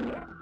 Yeah.